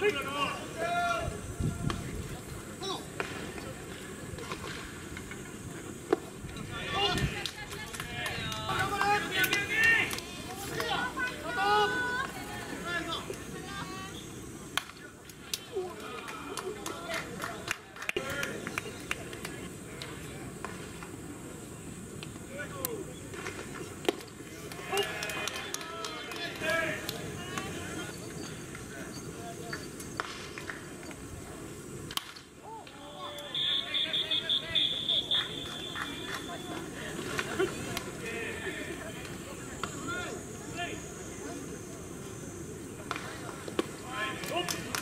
Let's go. Come.